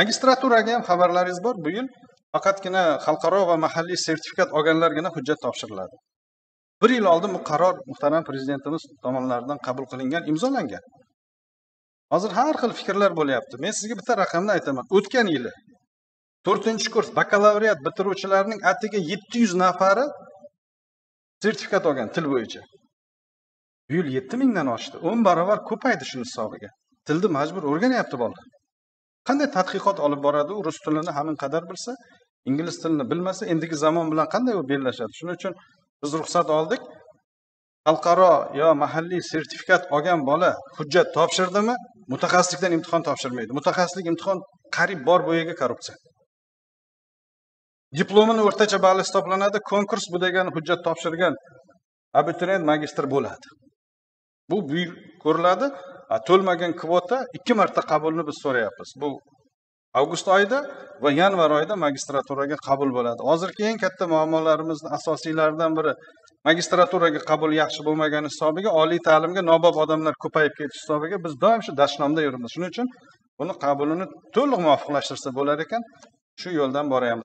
magistraturaga ham xabarlaringiz bor. Bu yil faqatgina xalqaro va mahalliy sertifikat olganlargina hujjat topshiriladi. Bir yil oldin bu qaror muhtaram prezidentimiz tomonidan qabul qilingan imzolangan. Hozir har xil fikrlar bo'lyapti. Men sizga bitta raqamni aytaman. O'tgan yili to'rtinchi kurs bakalavriat bitiruvchilarining atigi yetti yuz nafari sertifikat olgan til bo'yicha. Bu yil yetti mingdan oshdi. O'n barobar ko'paydi shuni hisobiga. Tilni majbur o'rganyapti bolalar. Qanday tadqiqot olib boradi u? Rus tilini hamin qadar bilsa ingliz tilini bilmasa endigi zamon bilan qanday u bellashadi shuning uchun biz ruxsat oldik. Xalqaro yo mahalliy sertifikat olgan bola hujjat topshirdimi mutaxassislikdan imtihon topshirmaydi. Mutaxassislik imtihon qariyb bor bo'yiga korrupsiya. Diplomini o'rtacha balli hisoblanadi konkurs bu degani hujjat topshirgan abituriyent magistr bo'ladi. Bu ko'riladi. To'lmagan kvota ikki marta qabulni biz so'rayapmiz. Bu avgust oyida va yanvar oyida magistraturaga qabul bo'ladi. Hozirgi eng katta muammolarimizni asosiylaridan biri magistraturaga qabul yaxshi bo'lmagani hisobiga oliy ta'limga nobop odamlar ko'payib ketish hisobiga biz doim shu dashnomda yuribmiz shuning uchun buni qabulini to'liq muvofiqlashtirsa bo'lar ekan shu yo'ldan boryapmiz